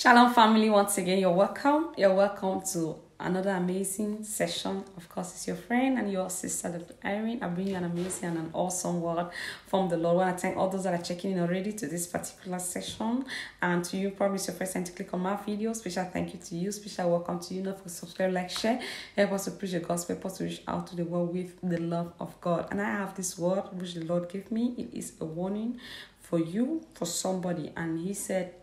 Shalom, family. Once again, you're welcome. You're welcome to another amazing session. Of course, it's your friend and your sister, Dr. Irine. I bring you an amazing and an awesome word from the Lord. I want to thank all those that are checking in already to this particular session. And to you, probably it's your first time to click on my video. Special thank you to you. Special welcome to you. Not for subscribe, like, share. Help us to preach the gospel. Help us to reach out to the world with the love of God. And I have this word which the Lord gave me. It is a warning for you, for somebody. And He said,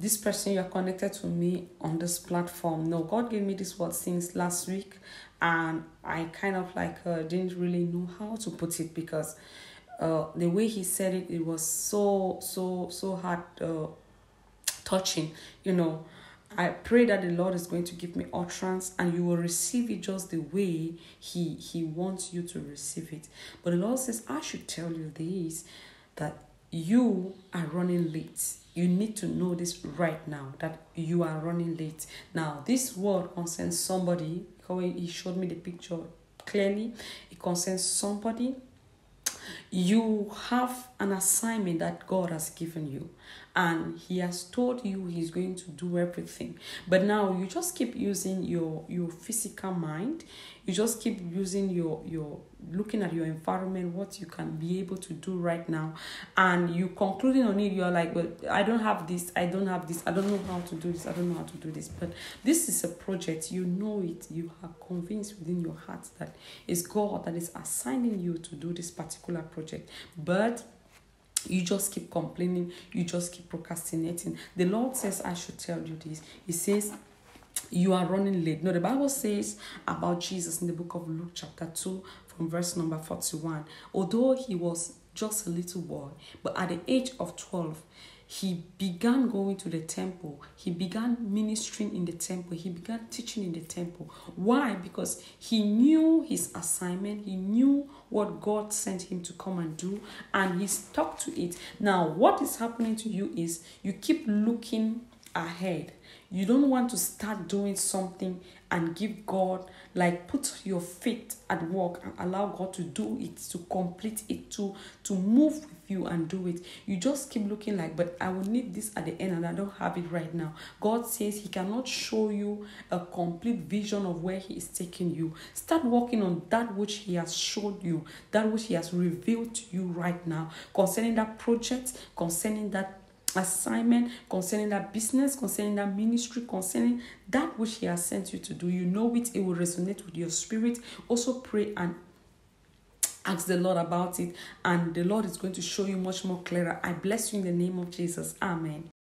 this person you're connected to me on this platform no god gave me this word since last week and i kind of like uh, didn't really know how to put it because uh, the way he said it it was so so so hard uh, touching you know I pray that the Lord is going to give me utterance and you will receive it just the way He He wants you to receive it. But the Lord says, I should tell you this that you are running late. You need to know this right now that you are running late. Now, this word concerns somebody. He showed me the picture clearly. It concerns somebody. You have an assignment that God has given you, and He has told you He's going to do everything. But now you just keep using your your physical mind. You just keep using your your looking at your environment, what you can be able to do right now, and you concluding on it. You're like, well, I don't have this. I don't have this. I don't know how to do this. I don't know how to do this. But this is a project. You know it. You are convinced within your heart that it's God that is assigning you to do this particular project. But you just keep complaining, you just keep procrastinating. The Lord says, I should tell you this. He says, you are running late. No, the Bible says about Jesus in the book of Luke, chapter 2, from verse number 41. Although he was just a little boy, but at the age of 12, he began going to the temple. He began ministering in the temple. He began teaching in the temple. Why? Because he knew his assignment. He knew what God sent him to come and do, and he stuck to it. Now, what is happening to you is you keep looking ahead. You don't want to start doing something and give God, like, put your faith at work and allow God to do it, to complete it, to to move with you and do it. You just keep looking like, but I will need this at the end and I don't have it right now. God says He cannot show you a complete vision of where He is taking you. Start working on that which He has showed you, that which He has revealed to you right now concerning that project, concerning that assignment concerning that business, concerning that ministry, concerning that which He has sent you to do. You know it, it will resonate with your spirit. Also, pray and ask the Lord about it, and the Lord is going to show you much more clearer. I bless you in the name of Jesus. Amen.